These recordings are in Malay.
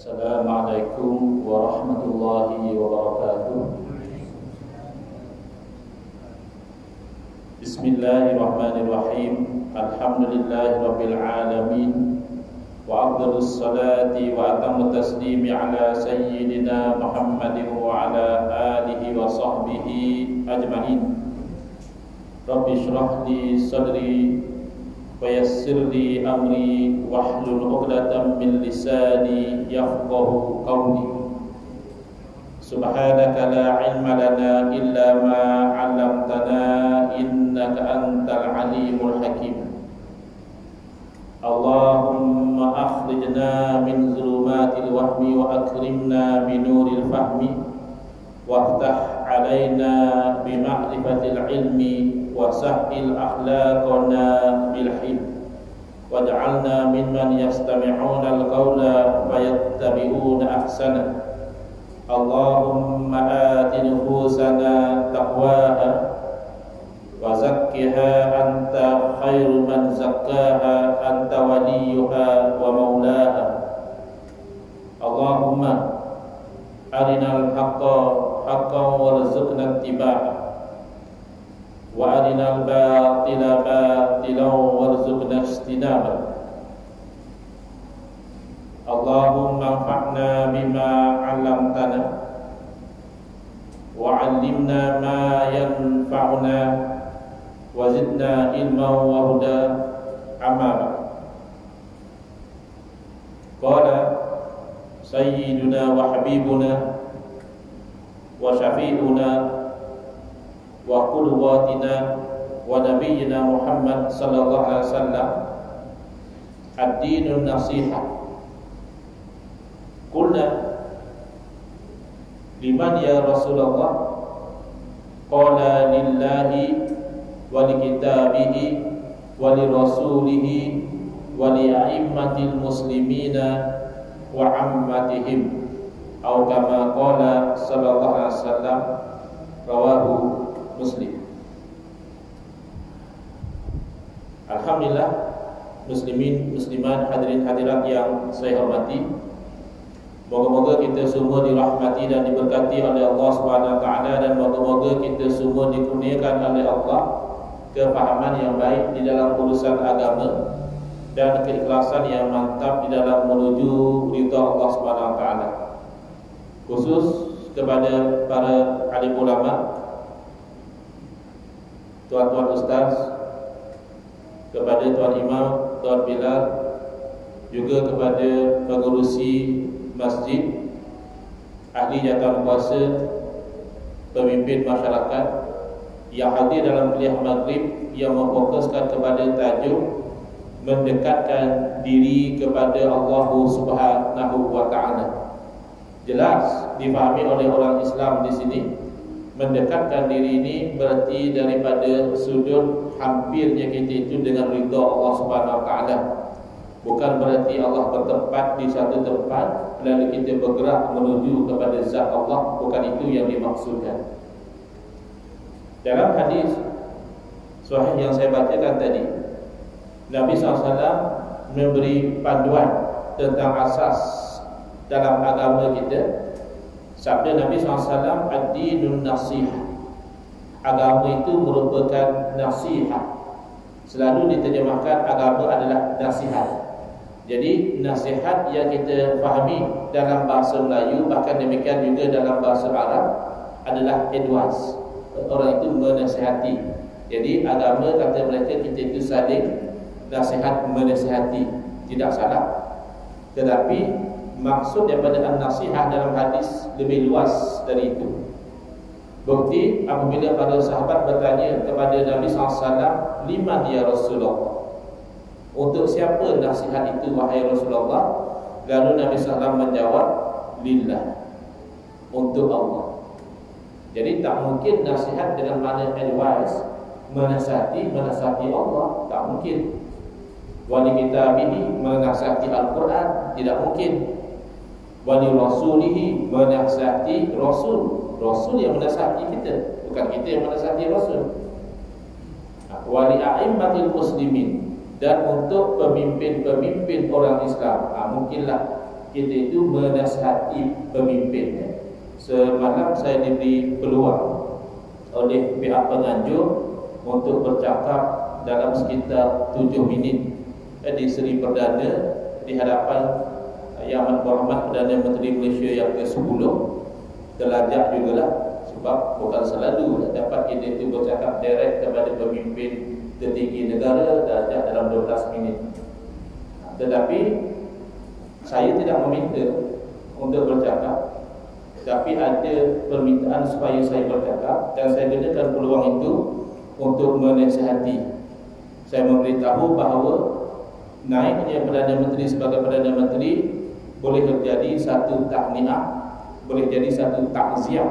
السلام عليكم ورحمة الله وبركاته. بسم الله الرحمن الرحيم. الحمد لله رب العالمين. وأفضل الصلاة وأتم التسليم على سيدنا محمد وعلى آله وصحبه أجمعين. رب اشرح لي صدري ويسر لي أمري واحلل عقدة من لساني يفقه قولي. سبحانك لا علم لنا إلا ما علمتنا إنك أنت العليم الحكيم. اللهم أخرجنا من ظلمات الوهم وأكرمنا بنور الفهم وافتح علينا بمعرفة العلم وسهل أخلاقنا بالحلم. واجعلنا ممن يستمعون القول فيتبعون أحسنه. اللهم آت نفوسنا تقواها وزكها أنت خير من زكاها أنت وليها ومولاها. اللهم أرنا الحق حقا وارزقنا اتباعه. وأرنا الباطل باطلا وارزقنا اجتنابه. اللهم انفعنا بما علمتنا وعلمنا ما ينفعنا وزدنا علما وهدى بعد قال سيدنا وحبيبنا وشفيعنا وقدواتنا ونبينا محمد صلى الله عليه وسلم الدين النصيحة قلنا لمن يا رسول الله قال لله ولكتابه ولرسوله ولأئمة المسلمين وعمتهم أو كما قال صلى الله عليه وسلم رواه Muslim. Alhamdulillah Muslimin, Muslimat, hadirin hadirat yang saya hormati Moga-moga kita semua dirahmati dan diberkati oleh Allah SWT Dan moga-moga kita semua dikurniakan oleh Allah Kefahaman yang baik di dalam urusan agama Dan keikhlasan yang mantap di dalam menuju rida Allah SWT Khusus kepada para alim ulama tuan-tuan ustaz kepada tuan imam, tuan bilal juga kepada pengurusi masjid ahli jatuh kuasa pemimpin masyarakat yang hadir dalam kuliah maghrib yang memfokuskan kepada tajuk mendekatkan diri kepada Allah Subhanahu wa taala. Jelas difahami oleh orang Islam di sini mendekatkan diri ini berarti daripada sudut hampirnya kita itu dengan ridha Allah Subhanahu Wa Taala. Bukan berarti Allah bertempat di satu tempat lalu kita bergerak menuju kepada zat Allah, bukan itu yang dimaksudkan. Dalam hadis sahih yang saya bacakan tadi, Nabi SAW memberi panduan tentang asas dalam agama kita Sabda Nabi SAW Ad-dinun nasihat Agama itu merupakan nasihat Selalu diterjemahkan agama adalah nasihat. Jadi nasihat yang kita fahami dalam bahasa Melayu Bahkan demikian juga dalam bahasa Arab Adalah advice Orang itu menasihati. Jadi agama kata mereka kita itu saling Nasihat menasihati. Tidak salah. Tetapi maksud daripada an-nasihah dalam hadis lebih luas dari itu. Bukti apabila para sahabat bertanya kepada Nabi SAW, lima dia Rasulullah. Untuk siapa nasihat itu wahai Rasulullah? Lalu Nabi SAW menjawab, lillah. Untuk Allah. Jadi tak mungkin nasihat dengan mana advice menasihati menasihati Allah tak mungkin. Wali kita ini menasihati Al-Quran tidak mungkin wali rasulihi menasihati rasul. Rasul yang menasihati kita bukan kita yang menasihati rasul. Wali a'immatil muslimin. Dan untuk pemimpin-pemimpin orang Islam ha, mungkinlah kita itu menasihati pemimpin. Semalam saya diberi peluang oleh pihak penganjur untuk bercakap dalam sekitar 7 minit eh, di seri perdana di hadapan Yang Amat Muhammad Perdana Menteri Malaysia yang ke-10 terlajak juga lah sebab bukan selalu dapat kita itu bercakap direct kepada pemimpin tertinggi negara darjah dalam 12 minit tetapi saya tidak meminta untuk bercakap tapi ada permintaan supaya saya bercakap dan saya gunakan peluang itu untuk menasihati. Saya memberitahu bahawa naiknya Perdana Menteri sebagai Perdana Menteri boleh terjadi satu tahniah, boleh jadi satu takziah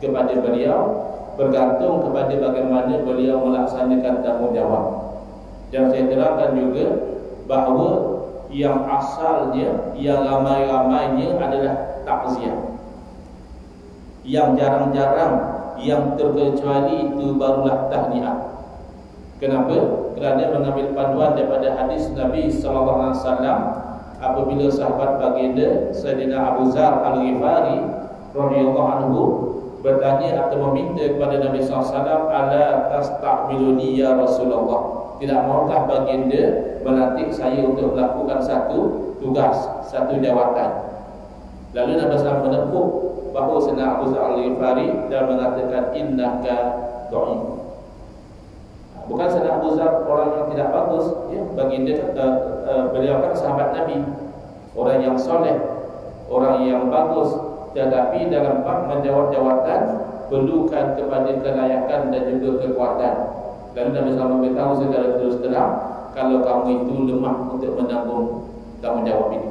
kepada beliau bergantung kepada bagaimana beliau melaksanakan tanggungjawab. Dan saya terangkan juga bahawa yang asalnya, yang ramai-ramainya adalah takziah yang jarang-jarang yang terkecuali itu barulah tahniah. Kenapa? Kerana mengambil panduan daripada hadis Nabi sallallahu alaihi wasallam apabila sahabat baginda Sayyidina Abu Zar Al-Ghifari radhiyallahu anhu bertanya atau meminta kepada Nabi wasallam ala tasta'miluni ya Rasulullah tidak maukah baginda melantik saya untuk melakukan satu tugas, satu jawatan. Lalu Nabi SAW menempuh bahawa Sayyidina Abu Sa'al Ghifari dan mengatakan innaka dhaif. Bukan Abu Sa'al orang yang tidak bagus, ya, baginda uh, uh, beliau kan sahabat Nabi, orang yang soleh, orang yang bagus, tetapi dalam bab menjawab jawatan perlukan kepada kelayakan dan juga kekuatan. Dan Nabi SAW memberitahu secara terus terang kalau kamu itu lemah untuk menanggung tanggungjawab ini.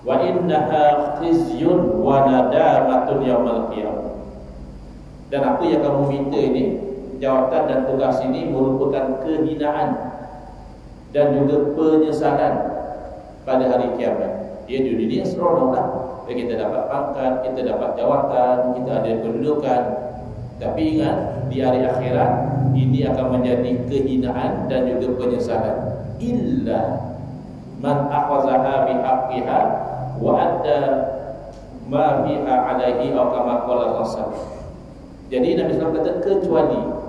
Wa innaha khizyun wa nadamatun yaumil qiyamah. Dan apa yang kamu minta ini jawatan dan tugas ini merupakan kehinaan dan juga penyesalan pada hari kiamat. Dia di dunia seronok lah. Kita dapat pangkat, kita dapat jawatan, kita ada kedudukan. Tapi ingat di hari akhirat ini akan menjadi kehinaan dan juga penyesalan. Illa man akhazaha bihaqqiha wa adda ma fiha alaihi atau kama qala rasul. Jadi Nabi SAW kata kecuali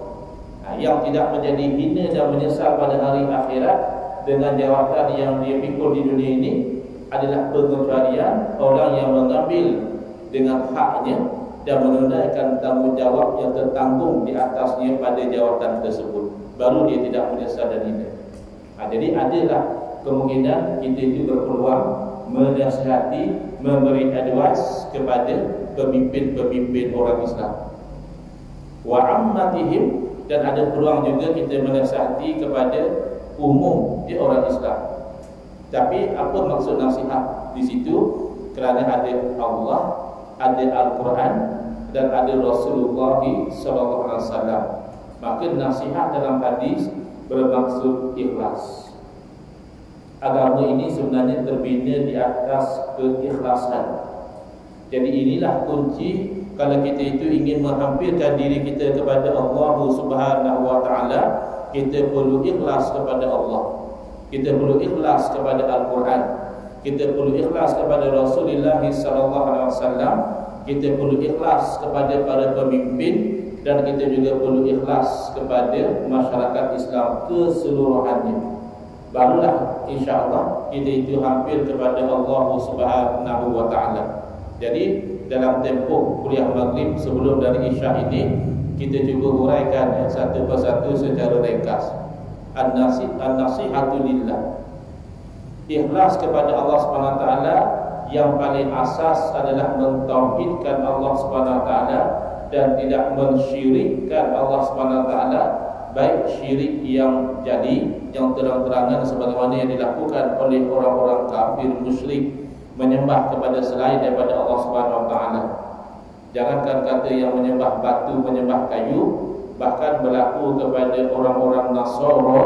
yang tidak menjadi hina dan menyesal pada hari akhirat dengan jawatan yang dia pikul di dunia ini adalah pengecualian orang yang mengambil dengan haknya dan menunaikan tanggungjawab yang tertanggung di atasnya pada jawatan tersebut baru dia tidak menyesal dan hina ha, jadi adalah kemungkinan kita itu berpeluang menasihati, memberi advice kepada pemimpin-pemimpin orang Islam. Wa ammatihim dan ada peluang juga kita menasihati kepada umum di orang Islam. Tapi apa maksud nasihat di situ? Kerana ada Allah, ada Al-Quran dan ada Rasulullah sallallahu alaihi wasallam. Maka nasihat dalam hadis bermaksud ikhlas agama ini sebenarnya terbina di atas keikhlasan. Jadi inilah kunci kalau kita itu ingin menghampirkan diri kita kepada Allah Subhanahu wa taala, kita perlu ikhlas kepada Allah. Kita perlu ikhlas kepada Al-Quran. Kita perlu ikhlas kepada Rasulullah sallallahu alaihi wasallam. Kita perlu ikhlas kepada para pemimpin dan kita juga perlu ikhlas kepada masyarakat Islam keseluruhannya barulah insyaallah kita itu hampir kepada Allah Subhanahu wa taala. Jadi dalam tempoh kuliah maghrib sebelum dari isya ini kita cuba huraikan ya, satu persatu secara ringkas. An-nasi an-nasihatu lillah. Ikhlas kepada Allah Subhanahu taala yang paling asas adalah mentauhidkan Allah Subhanahu taala dan tidak mensyirikkan Allah Subhanahu taala baik syirik yang jadi yang terang-terangan sebagaimana yang dilakukan oleh orang-orang kafir musyrik menyembah kepada selain daripada Allah Subhanahu wa taala. Jangankan kata yang menyembah batu, menyembah kayu, bahkan berlaku kepada orang-orang Nasara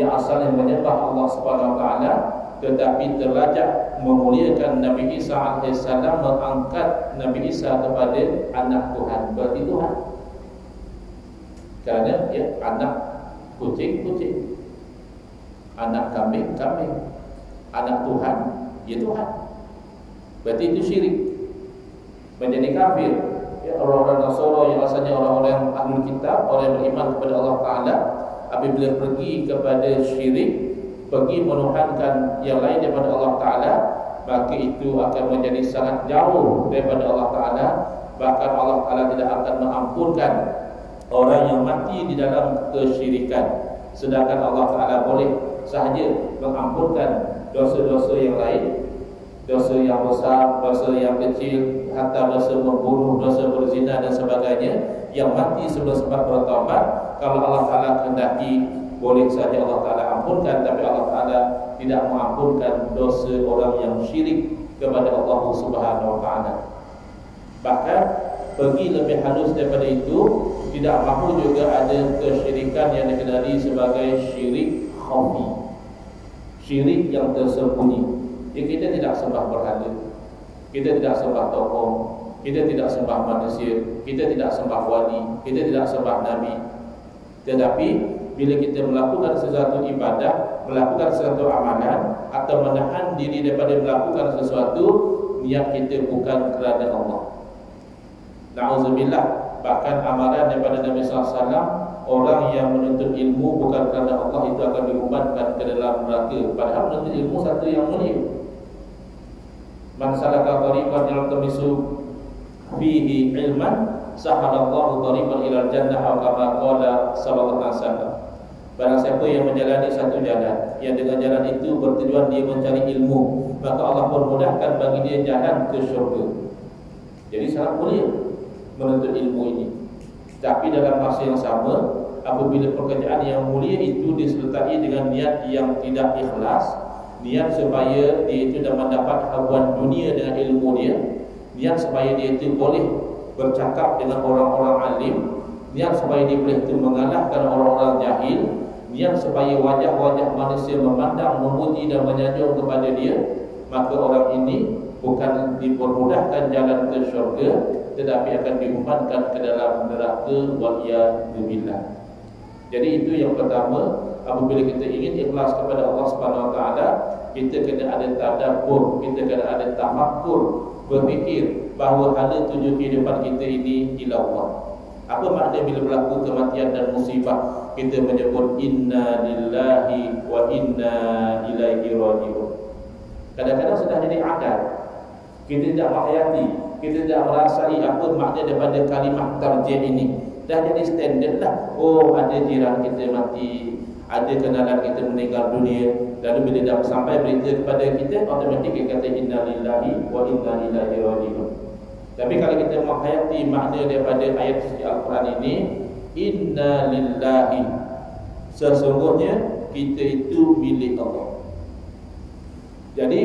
yang asalnya menyembah Allah Subhanahu wa taala tetapi terlajak memuliakan Nabi Isa AS mengangkat Nabi Isa kepada anak Tuhan berarti Tuhan. Kerana ya anak kucing kucing anak kambing kambing anak Tuhan ya Tuhan Berarti itu syirik. Menjadi kafir. Ya, Orang-orang Nasara yang asalnya orang-orang yang ahli kitab Orang yang beriman kepada Allah Ta'ala Apabila pergi kepada syirik Pergi menuhankan yang lain daripada Allah Ta'ala Maka itu akan menjadi sangat jauh daripada Allah Ta'ala. Bahkan Allah Ta'ala tidak akan mengampunkan Orang yang mati di dalam kesyirikan. Sedangkan Allah Ta'ala boleh sahaja mengampunkan dosa-dosa yang lain dosa yang besar, dosa yang kecil, hatta dosa membunuh, dosa berzina dan sebagainya yang mati sebelum sempat bertaubat kalau Allah Ta'ala kehendaki boleh saja Allah Ta'ala ampunkan tapi Allah Ta'ala tidak mengampunkan dosa orang yang syirik kepada Allah Subhanahu Wa Ta'ala bahkan pergi lebih halus daripada itu tidak mahu juga ada kesyirikan yang dikenali sebagai syirik khafi syirik yang tersembunyi. Ya, kita tidak sembah berhala. Kita tidak sembah tokoh. Kita tidak sembah manusia. Kita tidak sembah wali. Kita tidak sembah nabi. Tetapi bila kita melakukan sesuatu ibadah, melakukan sesuatu amalan atau menahan diri daripada melakukan sesuatu, niat kita bukan kerana Allah. Nauzubillah, bahkan amalan daripada Nabi wasallam orang yang menuntut ilmu bukan kerana Allah itu akan diumatkan ke dalam neraka padahal menuntut ilmu satu yang mulia man salaka tariqan ila tamisu fihi ilman sahalallahu tariqan ila jannah atau kama qala sallallahu alaihi wasallam. Barang siapa yang menjalani satu jalan yang dengan jalan itu bertujuan dia mencari ilmu maka Allah pun mudahkan bagi dia jalan ke syurga. Jadi sangat mulia menuntut ilmu ini. Tapi dalam masa yang sama apabila pekerjaan yang mulia itu disertai dengan niat yang tidak ikhlas niat supaya dia itu dapat mendapat habuan dunia dengan ilmu dia. Niat supaya dia itu boleh bercakap dengan orang-orang alim. Niat supaya dia boleh itu mengalahkan orang-orang jahil. Niat supaya wajah-wajah manusia memandang, memuji dan menyanjung kepada dia. Maka orang ini bukan dipermudahkan jalan ke syurga tetapi akan diumatkan ke dalam neraka. Wa'iyah dubillah jadi itu yang pertama apabila kita ingin ikhlas kepada Allah Subhanahu Wa Taala, kita kena ada tadabbur, kita kena ada tafakkur, berfikir bahawa hala tujuan kehidupan kita ini ialah Allah. Apa makna bila berlaku kematian dan musibah kita menyebut inna lillahi wa inna ilaihi rajiun. Kadang-kadang sudah jadi adat. Kita tidak menghayati, kita tidak merasai apa makna daripada kalimah tarjih ini dah jadi standard lah oh ada jiran kita mati ada kenalan kita meninggal dunia lalu bila dah sampai berita kepada kita automatik kita kata inna lillahi wa inna ilaihi rajiun. Tapi kalau kita menghayati makna daripada ayat suci Al-Quran ini inna lillahi sesungguhnya kita itu milik Allah. Jadi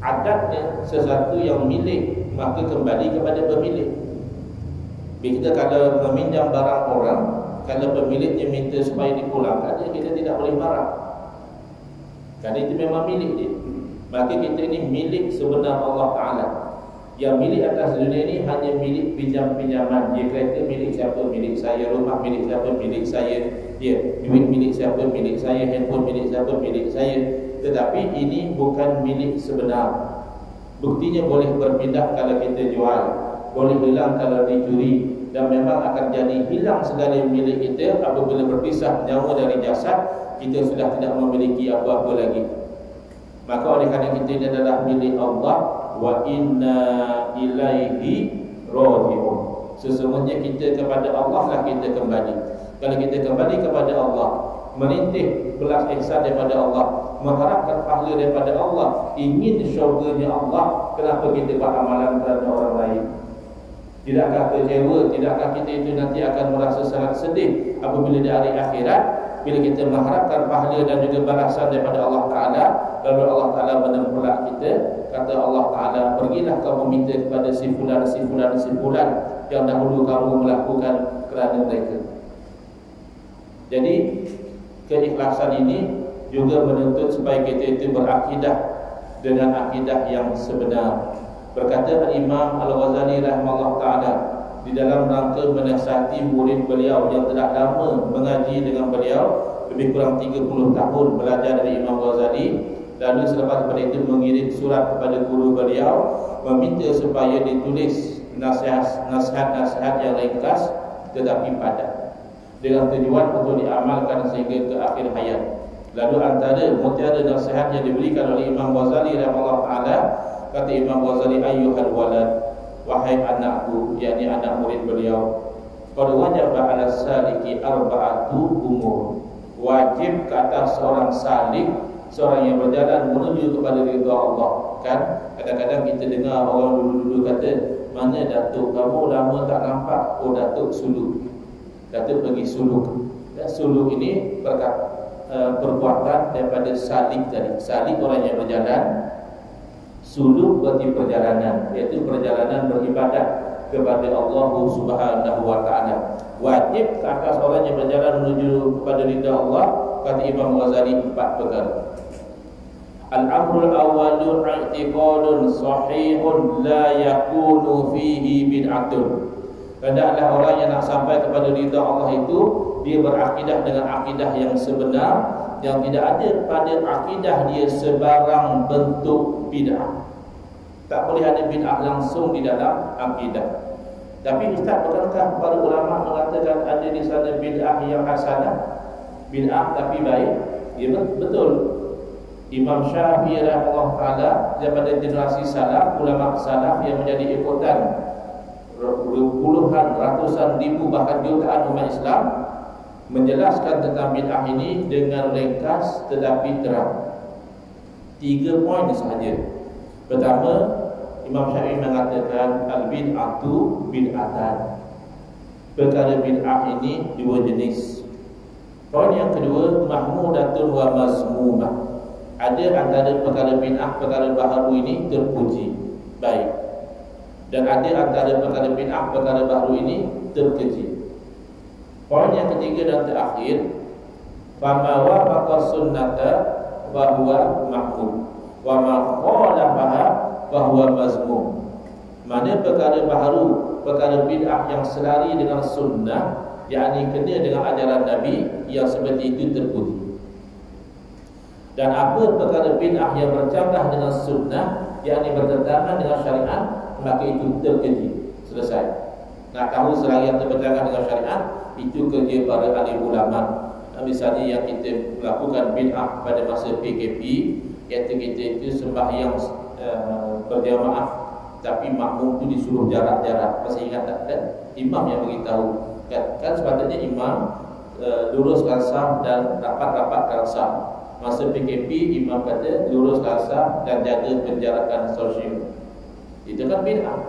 adatnya sesuatu yang milik maka kembali kepada pemilik. Kita kalau meminjam barang orang Kalau pemiliknya minta supaya dipulangkan ya Kita tidak boleh marah. Kerana itu memang milik dia. Maka kita ini milik sebenar Allah Ta'ala. Yang milik atas dunia ini hanya milik pinjam-pinjaman. Dia kereta milik siapa? Milik saya. Rumah milik siapa? Milik saya. Ya, duit milik siapa? Milik saya. Handphone milik siapa? Milik saya. Tetapi ini bukan milik sebenar. Buktinya boleh berpindah kalau kita jual. Boleh hilang kalau dicuri dan memang akan jadi hilang segala milik kita apabila berpisah nyawa dari jasad kita sudah tidak memiliki apa-apa lagi. Maka oleh kerana kita ini adalah milik Allah wa inna ilaihi raji'un. Sesungguhnya kita kepada Allah lah kita kembali. Kalau kita kembali kepada Allah merintih belas ihsan daripada Allah mengharapkan pahala daripada Allah ingin syurganya Allah kenapa kita buat amalan kerana orang lain Tidakkah kecewa, tidakkah kita itu nanti akan merasa sangat sedih apabila di hari akhirat? Bila kita mengharapkan pahala dan juga balasan daripada Allah Taala lalu Allah Taala menempulah kita. Kata Allah Taala pergilah kamu minta kepada si fulan si fulan si fulan yang dahulu kamu melakukan kerana mereka. Jadi keikhlasan ini juga menuntut supaya kita itu berakidah dengan akidah yang sebenar Berkata Imam Al-Ghazali rahimahullah taala di dalam rangka menasihati murid beliau yang telah lama mengaji dengan beliau lebih kurang 30 tahun belajar dari Imam Ghazali lalu selepas daripada itu mengirim surat kepada guru beliau meminta supaya ditulis nasihat-nasihat yang ringkas tetapi padat dengan tujuan untuk diamalkan sehingga ke akhir hayat. Lalu antara mutiara nasihat yang diberikan oleh Imam Ghazali rahimahullah taala kata Imam Ghazali ayyuhal walad wahai anakku yakni anak murid beliau qad wajaba 'ala saliki arba'atu umur. Wajib kata seorang salik seorang yang berjalan menuju kepada ridha Allah. Kan? Kadang-kadang kita dengar orang dulu-dulu kata mana datuk kamu lama tak nampak? Oh datuk suluk. Datuk pergi suluk. Dan suluk ini perkata uh, perbuatan daripada salik tadi. Salik orang yang berjalan suluk berarti perjalanan iaitu perjalanan beribadat kepada Allah Subhanahu wa taala wajib ke atas orang yang berjalan menuju kepada ridha Allah kata Imam Ghazali empat perkara Al-amrul awwalu i'tiqadun sahihun la yakunu fihi bid'atun. Hendaklah orang yang nak sampai kepada ridha Allah itu dia berakidah dengan akidah yang sebenar yang tidak ada pada akidah dia sebarang bentuk bid'ah. Tak boleh ada bid'ah langsung di dalam akidah. Tapi Ustaz bukankah para ulama mengatakan ada di sana bid'ah yang hasanah? Bid'ah tapi baik. Ya betul. Imam Syafi'i rahimahullah taala daripada generasi salaf ulama salaf yang menjadi ikutan puluhan ratusan ribu bahkan jutaan umat Islam menjelaskan tentang bid'ah ini dengan ringkas tetapi terang. Tiga poin sahaja. Pertama, Imam Syafi'i mengatakan al-bid'atu bid'atan. Perkara bid'ah ini dua jenis. Poin yang kedua, mahmudatun wa mazmumah. Ada antara perkara bid'ah perkara baharu ini terpuji. Baik. Dan ada antara perkara bid'ah perkara baharu ini terkeji. Poin yang ketiga dan terakhir wa faqa sunnata wa huwa mahmud wa ma khalafaha fa huwa mazmum. Mana perkara baharu perkara bid'ah yang selari dengan sunnah yakni kena dengan ajaran nabi yang seperti itu terpuji. Dan apa perkara bid'ah yang bercanggah dengan sunnah yang ini bertentangan dengan syariat maka itu terkeji selesai. Nak tahu selagi yang bercanggah dengan syariat itu kerja para ahli ulama. Misalnya yang kita melakukan bid'ah pada masa PKP iaitu kita itu sembahyang uh, berjamaah tapi makmum itu disuruh jarak-jarak. Masih ingat tak kan? Imam yang beritahu. Kan, kan sepatutnya imam uh, luruskan sah dan rapat-rapatkan sah Masa PKP Imam kata lurus rasa dan jaga penjarakan sosial. Itu kan bid'ah.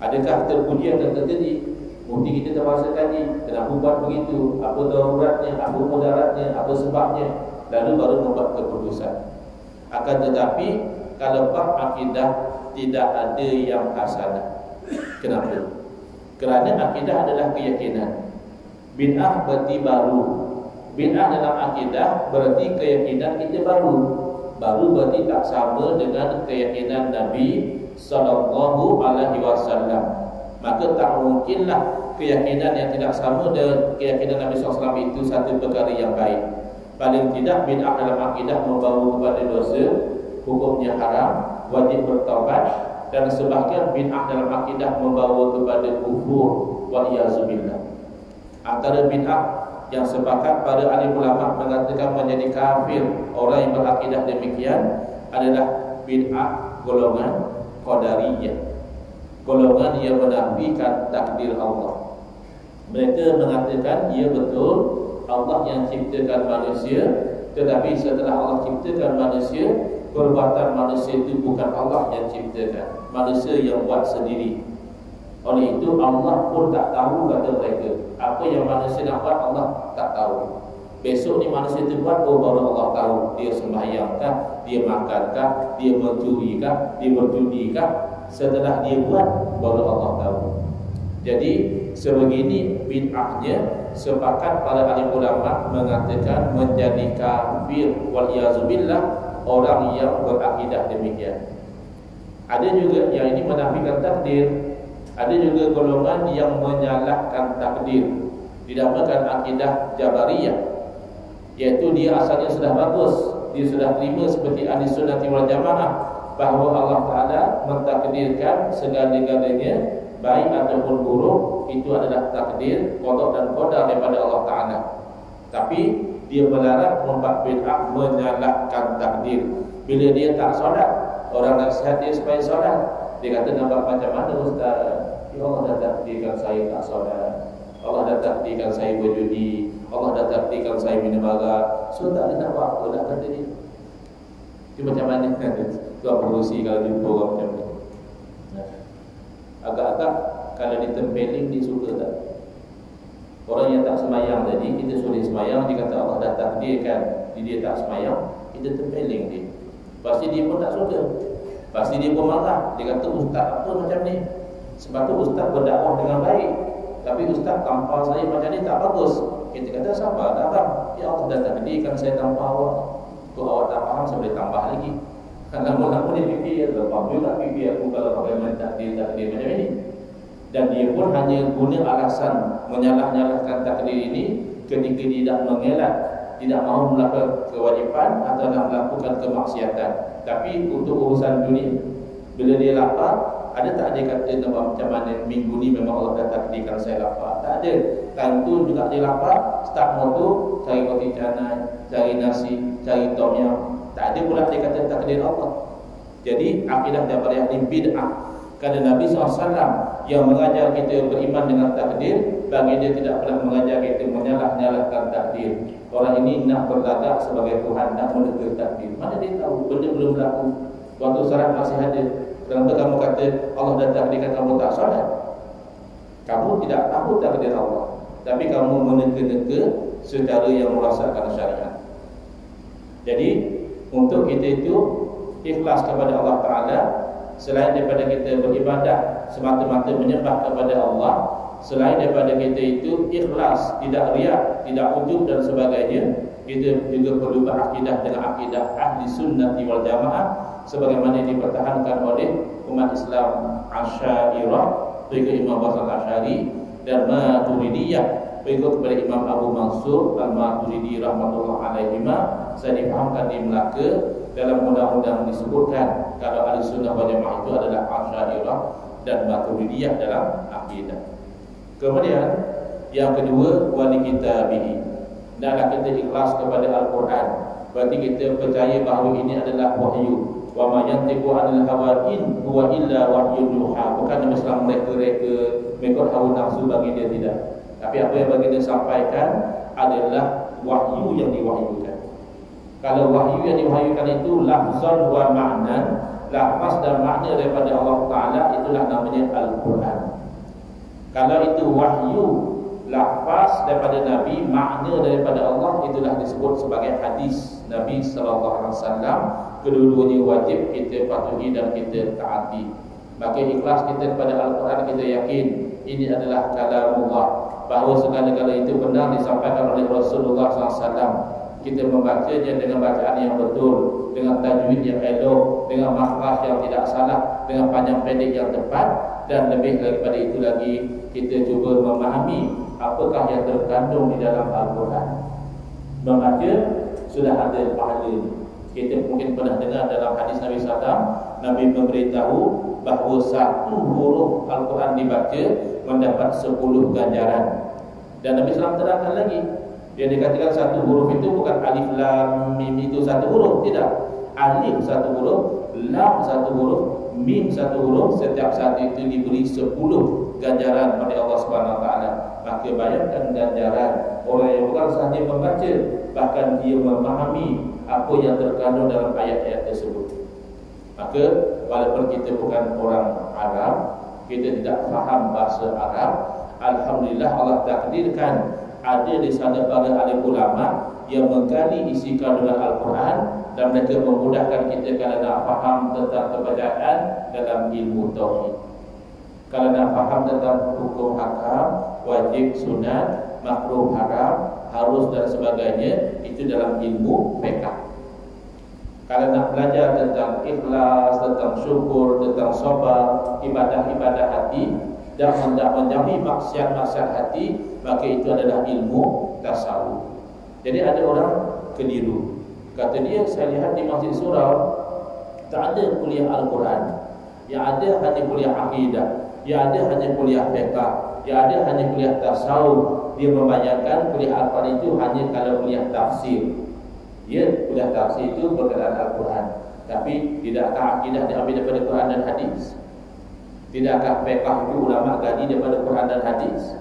Adakah terpuji yang terjadi Mungkin kita terpaksa kaji Kenapa buat begitu? Apa daruratnya? Apa mudaratnya? Apa sebabnya Lalu baru membuat keputusan Akan tetapi Kalau bab akidah Tidak ada yang hasanah Kenapa? Kerana akidah adalah keyakinan Bid'ah berarti baru Bid'ah dalam akidah berarti keyakinan kita baru. Baru berarti tak sama dengan keyakinan Nabi sallallahu alaihi wasallam. Maka tak mungkinlah keyakinan yang tidak sama dengan keyakinan Nabi SAW itu satu perkara yang baik. Paling tidak bid'ah dalam akidah membawa kepada dosa, hukumnya haram, wajib bertaubat dan sebahagian bid'ah dalam akidah membawa kepada kufur wa iyazubillah. Antara bid'ah yang sepakat pada ahli ulama mengatakan menjadi kafir orang yang berakidah demikian adalah bid'ah golongan qadariyah golongan yang menafikan takdir Allah mereka mengatakan ia betul Allah yang ciptakan manusia tetapi setelah Allah ciptakan manusia perbuatan manusia itu bukan Allah yang ciptakan. Manusia yang buat sendiri. Oleh itu Allah pun tak tahu kata mereka. Apa yang manusia nak buat Allah tak tahu. Besok ni manusia tu buat oh, baru Allah tahu. Dia sembahyang kah, dia makan kah, dia mencuri kah, dia berjudi kah? Setelah dia buat baru Allah tahu. Jadi sebegini bid'ahnya Sepakat para ahli ulama mengatakan menjadi kafir Waliyazubillah orang yang berakidah demikian. Ada juga yang ini menafikan takdir ada juga golongan yang menyalahkan takdir Dinamakan akidah Jabariyah. Iaitu dia asalnya sudah bagus dia sudah terima seperti ahli sunnah wal jamaah bahawa Allah Taala mentakdirkan segala-galanya baik ataupun buruk itu adalah takdir qada dan qadar daripada Allah Taala. Tapi dia melarang membuat bid'ah menyalahkan takdir. Bila dia tak solat, orang nasihat dia supaya solat. Dia kata nampak macam mana ustaz? Ya Allah dah takdirkan saya tak solat. Allah dah takdirkan saya berjudi. Allah dah takdirkan saya minum arak. So tak ada nak buat apa dah kata dia. Itu macam mana? Tuan berusi kalau jumpa orang macam ni. Agak-agak kalau ditempeling dia suka tak? Orang yang tak semayang tadi Kita suruh semayang Dia kata Allah dah takdirkan Dia, dia tak semayang Kita tempeling dia. Pasti dia pun tak suka. Pasti dia pun marah. Dia kata ustaz apa macam ni? Sebab tu ustaz berdakwah dengan baik. Tapi ustaz tampal saya macam ni tak bagus. Kita kata sabar tak bang Ya Allah dah takdirkan saya tampal awak. Kalau awak tak faham saya boleh tambah lagi. Namun-namun dia fikir Lepas juga fikir aku kalau bagaimana takdir-takdir macam ini dan dia pun hanya guna alasan menyalah-nyalahkan takdir ini ketika dia tidak mengelak tidak mahu melakukan kewajipan atau nak melakukan kemaksiatan. Tapi untuk urusan dunia bila dia lapar ada tak dia kata nampak macam mana minggu ni memang Allah dah takdirkan saya lapar. Tak ada. Tentu juga dia lapar start motor cari roti canai cari nasi cari tom yum. Tak ada pula dia kata takdir Allah. Jadi akidah daripada ahli bid'ah kerana Nabi SAW yang mengajar kita beriman dengan takdir Bagi dia tidak pernah mengajar kita menyalah-nyalahkan takdir. Orang ini nak berlagak sebagai Tuhan, nak menegur takdir. Mana dia tahu? Benda belum berlaku. Waktu syarat masih ada. Kenapa kamu kata Allah dah takdirkan kamu tak salat? Kamu tidak tahu takdir Allah. Tapi kamu meneka-neka secara yang merasakan syariat. Jadi untuk kita itu ikhlas kepada Allah Ta'ala selain daripada kita beribadah semata-mata menyembah kepada Allah selain daripada kita itu ikhlas tidak riak tidak ujub dan sebagainya kita juga perlu berakidah dengan akidah ahli sunnah wal jamaah sebagaimana dipertahankan oleh umat Islam Asy'ariyah pengikut Imam Hasan Asy'ari dan Maturidiyah pengikut kepada Imam Abu Mansur Al-Maturidi rahmatullah alaihi saya difahamkan di Melaka dalam undang-undang disebutkan kalau ahli sunnah wal jamaah itu adalah asyairah dan maturidiyah dalam akidah. Kemudian yang kedua wali kita bihi. Hendaklah kita ikhlas kepada Al-Quran. Berarti kita percaya bahawa ini adalah wahyu. Wa ma yantiqu 'anil hawa in huwa illa wahyun yuha. Bukan Islam mereka-reka mengikut hawa nafsu bagi dia tidak. Tapi apa yang bagi dia sampaikan adalah wahyu yang diwahyukan. Kalau wahyu yang diwahyukan itu lafzan wa ma'nan, lafaz dan makna daripada Allah Taala itulah namanya Al-Quran. Kalau itu wahyu lafaz daripada Nabi, makna daripada Allah itulah disebut sebagai hadis Nabi sallallahu alaihi wasallam. Kedua-duanya wajib kita patuhi dan kita taati. Maka ikhlas kita kepada Al-Quran kita yakin ini adalah kalamullah bahawa segala-gala itu benar disampaikan oleh Rasulullah SAW kita membacanya dengan bacaan yang betul dengan tajwid yang elok dengan makhraj yang tidak salah dengan panjang pendek yang tepat dan lebih daripada itu lagi kita cuba memahami apakah yang terkandung di dalam Al-Quran. Membaca sudah ada pahala. Kita mungkin pernah dengar dalam hadis Nabi SAW Nabi memberitahu bahawa satu huruf Al-Quran dibaca mendapat sepuluh ganjaran. Dan Nabi SAW terangkan lagi. Yang dikatakan satu huruf itu bukan alif lam mim itu satu huruf. Tidak. Alif satu huruf lam satu huruf mim satu huruf. Setiap satu itu diberi sepuluh ganjaran oleh Allah Subhanahu Wa Taala. Maka bayangkan ganjaran. Orang yang bukan sahaja membaca bahkan dia memahami apa yang terkandung dalam ayat-ayat tersebut. Maka walaupun kita bukan orang Arab kita tidak faham bahasa Arab Alhamdulillah Allah takdirkan ada di sana para alim ulama yang menggali isi kandungan Al-Quran dan mereka memudahkan kita kalau nak faham tentang kepercayaan dalam ilmu tauhid. Kalau nak faham tentang hukum hakam, wajib sunat, makruh haram, harus dan sebagainya itu dalam ilmu fiqh. Kalau nak belajar tentang ikhlas, tentang syukur, tentang sabar, ibadah-ibadah hati dan hendak menjauhi maksiat-maksiat hati maka itu adalah ilmu tasawuf. Jadi ada orang keliru. Kata dia, saya lihat di Masjid Surau tak ada kuliah Al-Quran. Yang ada hanya kuliah akidah. Yang ada hanya kuliah fiqh. Yang ada hanya kuliah tasawuf. Dia membayangkan kuliah Al-Quran itu hanya kalau kuliah tafsir. Ya, kuliah tafsir itu berkenaan Al-Quran. Tapi tidakkah akidah diambil daripada Quran dan hadis? Tidakkah fiqh itu ulama gaji daripada Quran dan hadis?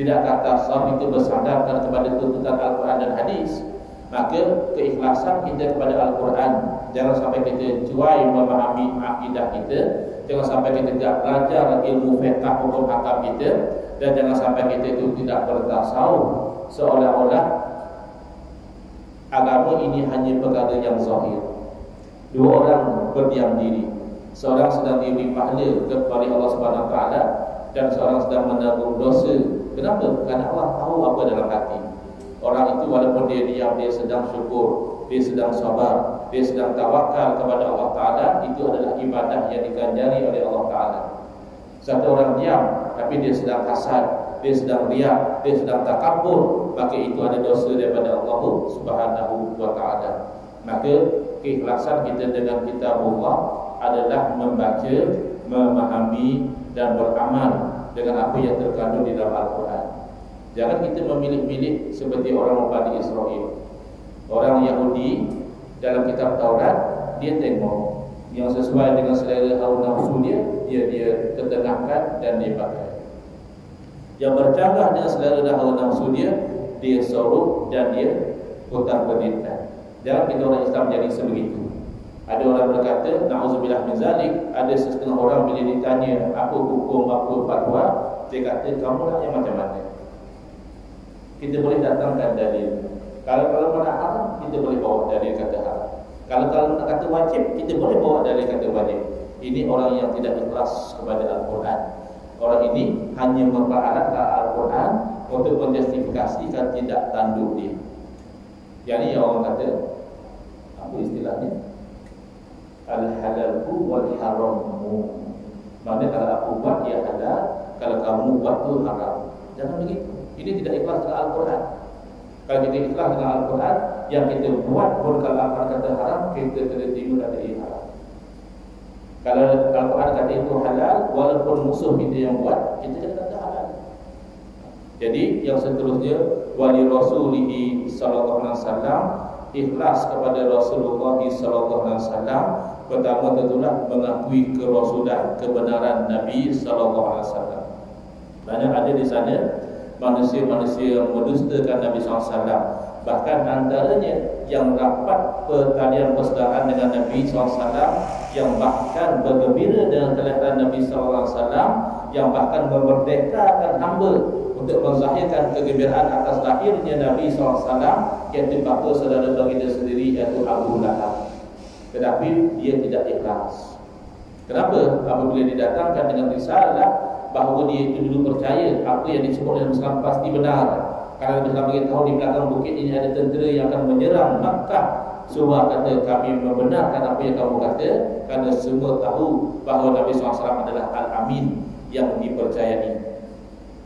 Tidakkah tasawuf itu bersandarkan kepada tuntutan Al-Quran dan hadis? Maka keikhlasan kita kepada Al-Quran Jangan sampai kita cuai memahami akidah kita Jangan sampai kita tidak belajar ilmu fiqah hukum hakam kita Dan jangan sampai kita itu tidak bertasawuf Seolah-olah agama ini hanya perkara yang zahir. Dua orang berdiam diri. Seorang sedang diberi pahala kepada Allah SWT Dan seorang sedang menanggung dosa. Kenapa? Kerana Allah tahu apa dalam hati. Orang itu walaupun dia diam dia sedang syukur, dia sedang sabar, dia sedang tawakal kepada Allah Taala, itu adalah ibadah yang diganjari oleh Allah Taala. Satu orang diam tapi dia sedang kasar, dia sedang riak, dia sedang takabur, maka itu ada dosa daripada Allah Subhanahu wa taala. Maka keikhlasan kita dengan kitab Allah adalah membaca, memahami dan beramal dengan apa yang terkandung di dalam Al-Quran. Jangan kita memilih-milih seperti orang Bani Israel. Orang Yahudi dalam kitab Taurat dia tengok yang sesuai dengan selera hawa nafsu dia, dia dia ketengahkan dan dia pakai. Yang bercanggah dengan selera dan nafsu dia, dia sorok dan dia putar beritan. Jangan kita orang Islam jadi sebegitu. Ada orang berkata, na'udzubillah min zalik, ada setengah orang bila ditanya apa hukum, apa fatwa, dia kata, kamu nak yang macam mana? kita boleh datangkan dalil. Kalau kalau nak haram, kita boleh bawa dalil kata haram. Kalau kalau nak kata wajib, kita boleh bawa dalil kata wajib. Ini orang yang tidak ikhlas kepada Al-Quran. Ini hanya memperalatkan Al-Quran untuk menjustifikasikan tidak tanduk dia. Jadi yang orang kata, apa istilahnya? Al-halalku wal-harammu. Maksudnya kalau aku buat, dia halal. Kalau kamu buat, itu haram. Jangan begitu. Ini tidak ikhlas dengan Al-Quran. Kalau kita ikhlas dengan Al-Quran, yang kita buat pun kalau Al-Quran kata haram, kita kata ia haram. Kalau Al-Quran kata itu halal, walaupun musuh kita yang buat, kita kena kata halal. Jadi yang seterusnya, wali Rasulihi Wasallam ikhlas kepada Rasulullah Wasallam pertama tentulah mengakui kerasulan kebenaran Nabi Wasallam. Banyak ada di sana manusia-manusia yang mendustakan Nabi SAW Bahkan antaranya yang dapat pertalian persaudaraan dengan Nabi SAW Yang bahkan bergembira dengan kelahiran Nabi SAW Yang bahkan memerdekakan hamba untuk menzahirkan kegembiraan atas lahirnya Nabi SAW Iaitu bapa saudara baginda sendiri iaitu Abu Lahab Tetapi dia tidak ikhlas Kenapa? Apabila didatangkan dengan risalah bahawa dia itu dulu percaya apa yang disebut dalam Islam pasti benar. Nabi Islam beritahu di belakang bukit ini ada tentera yang akan menyerang Makkah. Semua kata kami membenarkan apa yang kamu kata Kerana semua tahu bahawa Nabi SAW adalah Al-Amin yang dipercayai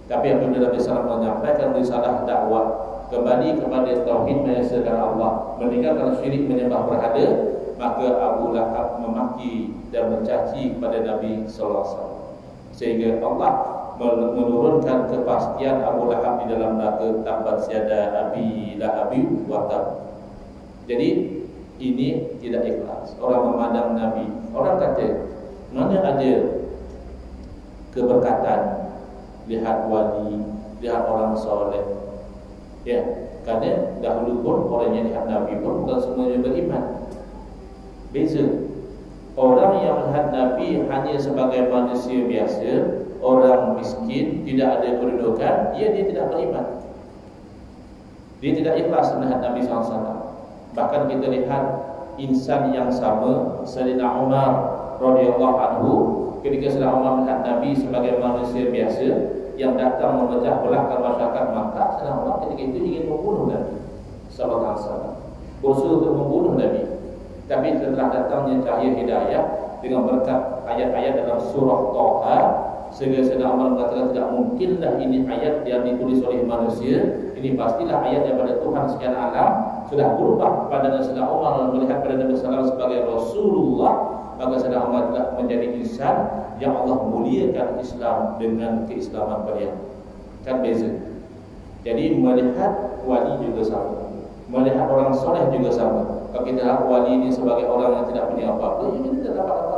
Tapi apabila Nabi SAW menyampaikan risalah dakwah Kembali kepada Tauhid menyesakan Allah Meninggalkan syirik menyembah berhala Maka Abu Lahab memaki dan mencaci kepada Nabi SAW sehingga Allah menurunkan kepastian Abu Lahab di dalam neraka tabat siada Abi Lahab wa Jadi ini tidak ikhlas. Orang memandang Nabi, orang kata mana ada keberkatan lihat wali, lihat orang soleh. Ya, kerana dahulu pun orang yang lihat Nabi pun bukan semuanya beriman. Beza Orang yang melihat Nabi hanya sebagai manusia biasa Orang miskin, tidak ada kedudukan Ia dia tidak beriman. Dia tidak ikhlas melihat Nabi SAW Bahkan kita lihat insan yang sama Sayyidina Umar radhiyallahu anhu Ketika Sayyidina Umar melihat Nabi sebagai manusia biasa Yang datang memecah belahkan masyarakat Makkah Sayyidina Umar ketika itu ingin membunuh Nabi Sallallahu alaihi wasallam. Berusaha untuk membunuh Nabi. Tapi setelah datangnya cahaya hidayah dengan berkat ayat-ayat dalam surah Taha sehingga Sayyidina Umar mengatakan tidak mungkinlah ini ayat yang ditulis oleh manusia. Ini pastilah ayat daripada Tuhan sekian alam. Sudah berubah pada Sayyidina Umar melihat pada Nabi SAW sebagai Rasulullah. Maka Sayyidina Umar telah menjadi insan yang Allah muliakan Islam dengan keislaman beliau kan beza? Jadi melihat wali juga sama. Melihat orang soleh juga sama. Kalau kita lihat wali ini sebagai orang yang tidak punya apa-apa ya kita dapat apa-apa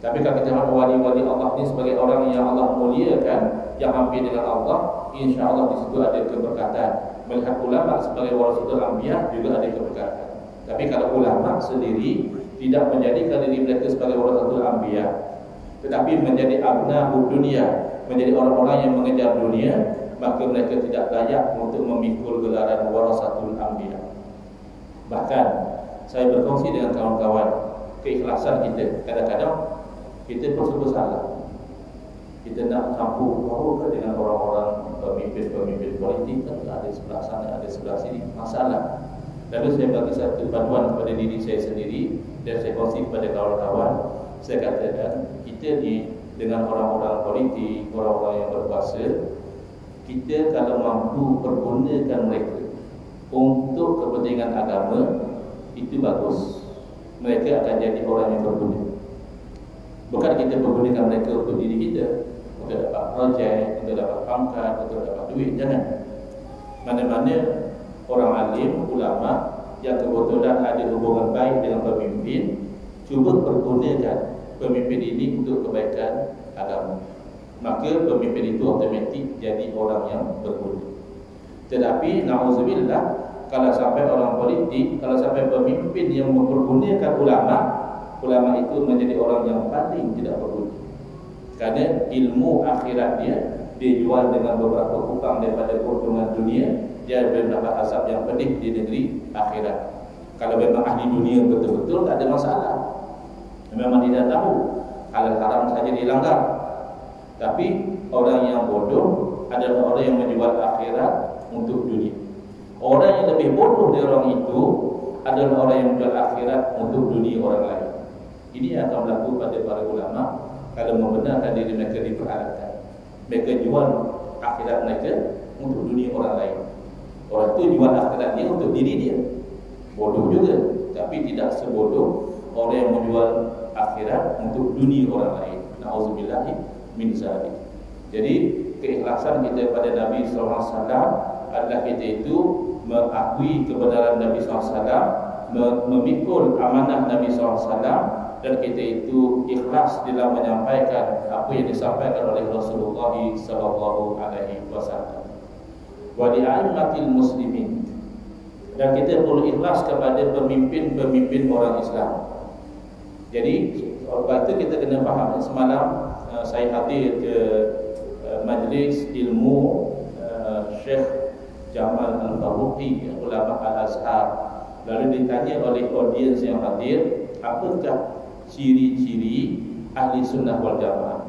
tapi kalau kita lihat wali-wali Allah ini sebagai orang yang Allah muliakan yang hampir dengan Allah insya Allah di situ ada keberkatan melihat ulama sebagai warasatul anbiya juga ada keberkatan. Tapi kalau ulama sendiri tidak menjadikan diri mereka sebagai warasatul anbiya, tetapi menjadi abna dunia, menjadi orang-orang yang mengejar dunia, maka mereka tidak layak untuk memikul gelaran warasatul anbiya. Bahkan saya berkongsi dengan kawan-kawan keikhlasan kita kadang-kadang kita pun salah. Kita nak campur bahawa dengan orang-orang pemimpin-pemimpin politik kan ada sebelah sana, ada sebelah sini. Masalah. Lalu saya bagi satu panduan kepada diri saya sendiri dan saya kongsi kepada kawan-kawan. Saya katakan kita di dengan orang-orang politik, orang-orang yang berkuasa kita kalau mampu pergunakan mereka untuk kepentingan agama itu bagus. Mereka akan jadi orang yang berguna bukan kita pergunakan mereka untuk diri kita untuk dapat projek, untuk dapat pangkat, untuk dapat duit, jangan. Mana-mana orang alim, ulama yang kebetulan ada hubungan baik dengan pemimpin, cuba pergunakan pemimpin ini untuk kebaikan agama. Maka pemimpin itu otomatik jadi orang yang berguna. Tetapi, na'udzubillah, kalau sampai orang politik, kalau sampai pemimpin yang mempergunakan ulama, ulama itu menjadi orang yang paling tidak berguna. Kerana ilmu akhirat dia dijual dengan beberapa hutang daripada keuntungan dunia dia mendapat azab yang pedih di negeri akhirat. Kalau memang ahli dunia betul-betul tak ada masalah. Memang dia tahu halal haram saja dilanggar. Tapi orang yang bodoh adalah orang yang menjual akhirat untuk dunia. Orang yang lebih bodoh dari orang itu adalah orang yang menjual akhirat untuk dunia orang lain. Ini yang akan berlaku pada para ulama kalau membenarkan diri mereka diperhadapkan mereka jual akhirat mereka untuk dunia orang lain. Orang itu jual akhirat dia untuk diri dia. Bodoh juga tapi tidak sebodoh orang yang menjual akhirat untuk dunia orang lain. Na'udzubillah min zalik. Jadi keikhlasan kita pada Nabi SAW adalah kita itu mengakui kebenaran Nabi SAW memikul amanah Nabi SAW dan kita itu ikhlas dalam menyampaikan apa yang disampaikan oleh Rasulullah sallallahu alaihi wasallam. Wa li'aimatil muslimin dan kita perlu ikhlas kepada pemimpin-pemimpin orang Islam. Jadi waktu kita kena faham semalam uh, saya hadir ke uh, majlis ilmu Syekh Jamal Al-Faruqi ulama Al-Azhar lalu ditanya oleh audiens yang hadir apakah ciri-ciri ahli sunnah wal jamaah.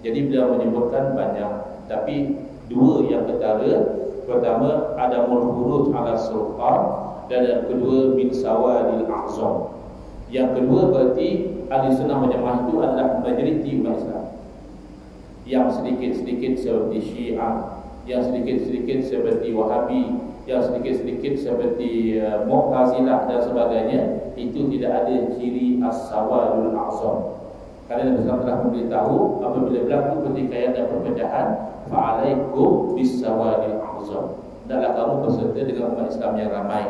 Jadi beliau menyebutkan banyak, tapi dua yang ketara. Pertama ada mulhuruj ala sultan dan yang kedua bin sawadil azam. Yang kedua berarti ahli sunnah wal jamaah itu adalah majoriti Islam. Yang sedikit-sedikit seperti Syiah, yang sedikit-sedikit seperti Wahabi, yang sedikit-sedikit seperti uh, Mu'tazilah dan sebagainya itu tidak ada ciri as-sawadul a'zam. Kerana Nabi SAW telah memberitahu apabila berlaku pertikaian dan perpecahan fa'alaikum bis-sawadil a'zam. Hendaklah kamu berserta dengan umat Islam yang ramai.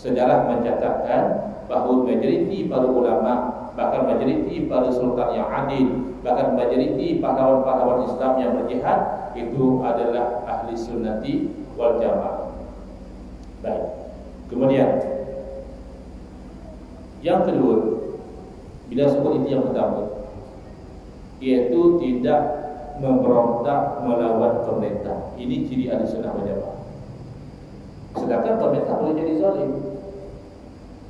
Sejarah mencatatkan bahawa majoriti para ulama bahkan majoriti para sultan yang adil bahkan majoriti pahlawan-pahlawan Islam yang berjihad itu adalah ahli sunnati wal jamaah. Baik. Kemudian yang kedua, bila sebut itu yang pertama, iaitu tidak memberontak melawan pemerintah. Ini ciri ahli sunnah wal jamaah. Sedangkan pemerintah boleh jadi zalim.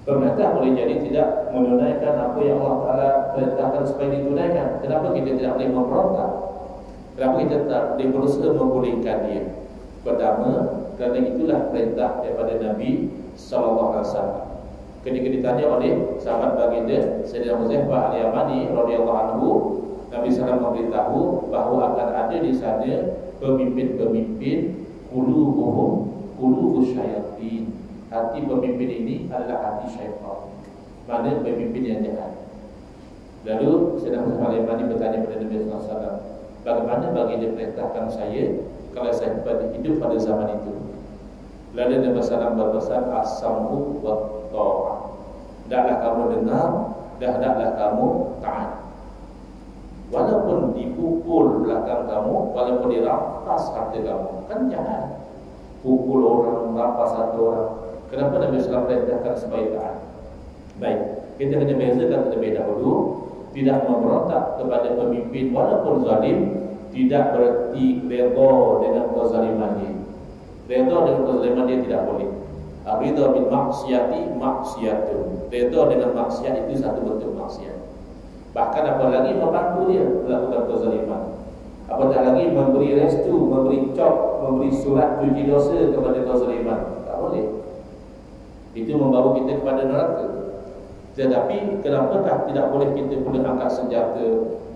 Pemerintah boleh jadi tidak menunaikan apa yang Allah Taala perintahkan supaya ditunaikan. Kenapa kita tidak boleh memberontak? Kenapa kita tak boleh berusaha memulihkan dia? Pertama, kerana itulah perintah daripada Nabi Sallallahu Alaihi Wasallam. Ketika ditanya oleh sahabat baginda Sayyidina Huzaifah al-Yamani radhiyallahu anhu, Nabi sallallahu memberitahu bahawa akan ada di sana pemimpin-pemimpin qulubuhum qulubus syayatin. hati pemimpin ini adalah hati syaitan. Mana pemimpin yang jahat. Lalu Sayyidina Musa Al-Imani bertanya kepada Nabi SAW Bagaimana bagi dia perintahkan saya Kalau saya hidup pada zaman itu Lalu Nabi SAW berpesan As-sam'u wa ta'ah Dahlah kamu dengar Dah dahlah kamu taat. Walaupun dipukul belakang kamu Walaupun dirampas harta kamu Kan jangan Pukul orang, rampas satu orang. Kenapa Nabi SAW perintahkan supaya taat? Baik, kita kena bezakan terlebih dahulu. Tidak memberontak kepada pemimpin walaupun zalim tidak berarti redha dengan kezaliman dia redha dengan kezaliman dia tidak boleh. Ridha bil maksiati maksiatun. Redha dengan maksiat itu satu bentuk maksiat. Bahkan apa lagi membantu dia melakukan kezaliman? Apatah lagi memberi restu, memberi cop, memberi surat cuci dosa kepada kezaliman? Tak boleh. Itu membawa kita kepada neraka. Tetapi kenapa tidak boleh kita boleh angkat senjata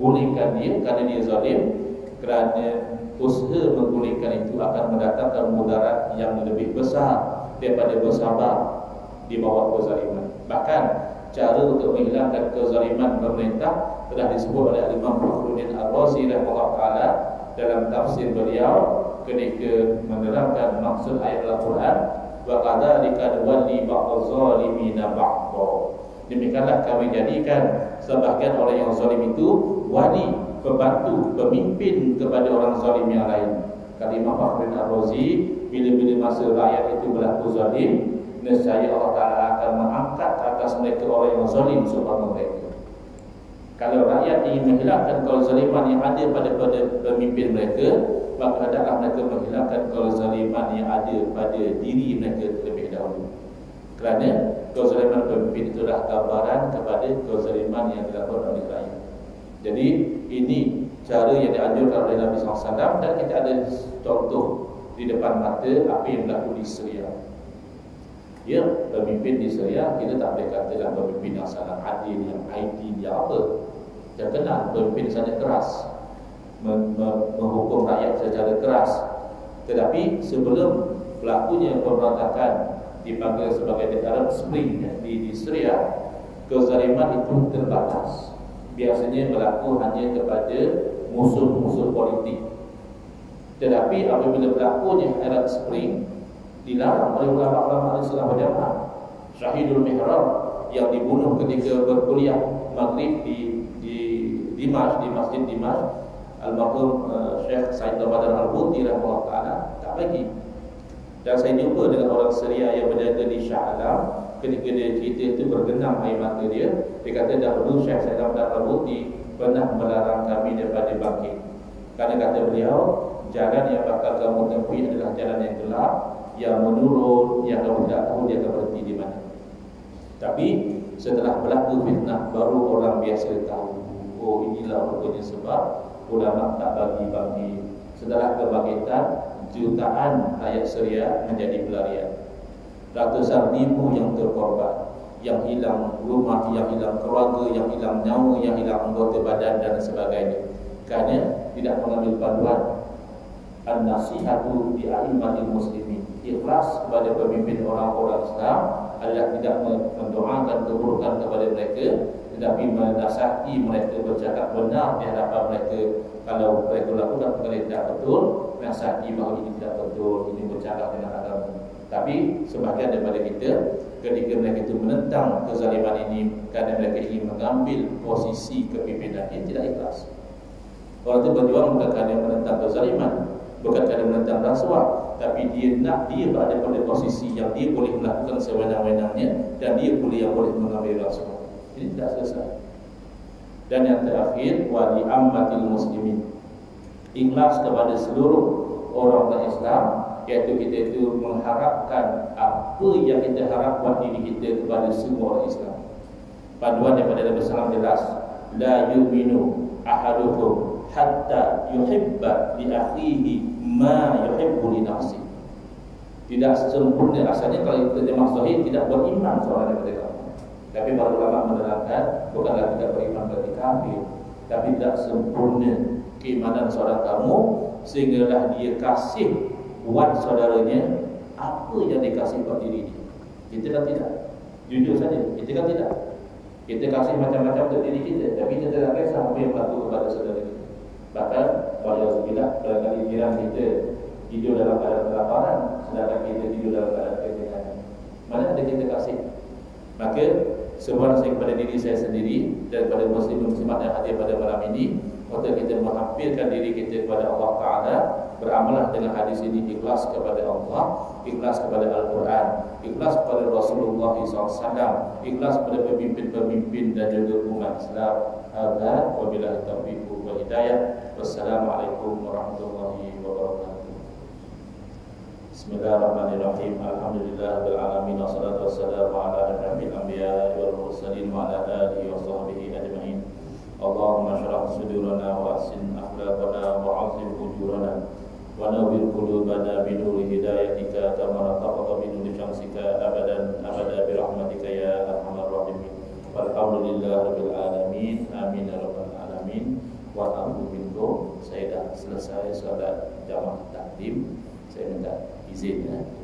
gulingkan dia kerana dia zalim? Kerana usaha menggulingkan itu akan mendatangkan mudarat yang lebih besar daripada bersabar di bawah kezaliman. Bahkan cara untuk menghilangkan kezaliman pemerintah telah disebut oleh Imam Fakhruddin Ar-Razi rahimahullah taala dalam tafsir beliau ketika menerangkan maksud ayat Al-Quran wa qadzalika walli ba'dz-zalimina ba'dz Demikianlah kami jadikan sebahagian orang yang zalim itu wali, pembantu, pemimpin kepada orang zalim yang lain. Kata Imam Fakhruddin Ar-Razi, bila-bila masa rakyat itu berlaku zalim, nescaya Allah Taala akan mengangkat atas mereka orang yang zalim sebab mereka. Kalau rakyat ingin menghilangkan kezaliman yang ada pada pada pemimpin mereka, maka hendaklah mereka menghilangkan kezaliman yang ada pada diri mereka terlebih dahulu. Kerana kezaliman pemimpin itulah gambaran kepada kezaliman yang dilakukan oleh rakyat. Jadi ini cara yang dianjurkan oleh Nabi SAW dan kita ada contoh di depan mata apa yang berlaku di Syria. Ya, pemimpin di Syria kita tak boleh katakan pemimpin yang sangat adil, yang ideal, dia apa. Yang kenal pemimpin sangat keras menghukum rakyat secara keras. Tetapi sebelum pelakunya pemberontakan dipanggil sebagai Arab Spring di, di Syria kezaliman itu terbatas biasanya berlaku hanya kepada musuh-musuh politik tetapi apabila berlakunya Arab Spring dilarang oleh ulama-ulama Islam berjamaah. Syahidul Mihrab yang dibunuh ketika berkuliah maghrib di di Dimash di Masjid Dimash Al-Mahrum uh, Syekh Said Ramadan Al-Buti rahimahullah taala tak bagi. Dan saya jumpa dengan orang Syria yang berada di Shah Alam Ketika dia cerita itu bergenam air mata dia Dia kata dahulu Syekh Sayyid Abdul Rabuti Pernah melarang kami daripada bangkit. Kerana kata beliau Jalan yang bakal kamu tempuh adalah jalan yang gelap Yang menurun Yang kamu tidak tahu dia akan berhenti di mana Tapi setelah berlaku fitnah Baru orang biasa tahu Oh inilah rupanya sebab Ulama tak bagi bagi Setelah kebangkitan jutaan rakyat Syria menjadi pelarian. Ratusan ribu yang terkorban, yang hilang rumah, yang hilang keluarga, yang hilang nyawa, yang hilang anggota badan dan sebagainya. Kerana tidak mengambil panduan an-nasihatu di a'immatil muslimin. Ikhlas kepada pemimpin orang-orang Islam adalah tidak mendoakan keburukan kepada mereka tetapi menasihati mereka bercakap benar di hadapan mereka. Kalau mereka lakukan perkara tidak betul menasihati bahawa ini tidak betul ini bercakap dengan agama. Tapi sebahagian daripada kita ketika mereka itu menentang kezaliman ini kerana mereka ingin mengambil posisi kepimpinan ini tidak ikhlas. Orang itu berjuang bukan kerana menentang kezaliman bukan kerana menentang rasuah tapi dia nak dia berada pada posisi yang dia boleh melakukan sewenang-wenangnya dan dia boleh yang boleh mengambil rasuah. Ini tidak selesai. Dan yang terakhir wali ammatil muslimin. Ikhlas kepada seluruh orang Islam iaitu kita itu mengharapkan apa yang kita harap buat diri kita kepada semua orang Islam. Panduan daripada Nabi Sallam jelas la yu'minu ahadukum hatta yuhibba li akhihi ma yuhibbu li nafsi tidak sempurna rasanya kalau kita terjemah sahih tidak beriman seorang daripada kamu tapi para ulama menerangkan bukanlah tidak beriman berarti kafir, tapi tidak sempurna keimanan seorang kamu sehinggalah dia kasih buat saudaranya apa yang dikasih buat diri dia. Kita kan tidak. Jujur saja, kita kan tidak. Kita kasih macam-macam untuk diri kita, tapi kita tak kisah apa yang berlaku kepada saudara kita. Bahkan, kalau tidak, kadang-kadang kita tidur dalam keadaan kelaparan, sedangkan kita tidur dalam keadaan kegiatan. Mana ada kita kasih? Maka, sebuah nasihat kepada diri saya sendiri dan kepada muslim-muslimat yang hadir pada malam ini, untuk kita menghampirkan diri kita kepada Allah Ta'ala Beramalah dengan hadis ini ikhlas kepada Allah Ikhlas kepada Al-Quran Ikhlas kepada Rasulullah SAW Ikhlas kepada pemimpin-pemimpin dan juga umat Islam. Hadha wa bila wa hidayah. Wassalamualaikum warahmatullahi wabarakatuh. Bismillahirrahmanirrahim. Alhamdulillah Alamin. Wassalatu wassalamu ala Nabi Al-Anbiya wal Mursalin Wa ala alihi wa sahbihi ajma'in اللهم اشرح صدورنا واحسن اخلاقنا وعظم اجورنا ونور قلوبنا بنور هدايتك كما نطقت بنور شمسك ابدا ابدا برحمتك يا ارحم الراحمين والحمد لله رب العالمين امين يا رب العالمين وأعوذ منكم saya dah selesai solat jamaah takdim saya minta izin ya terima kasih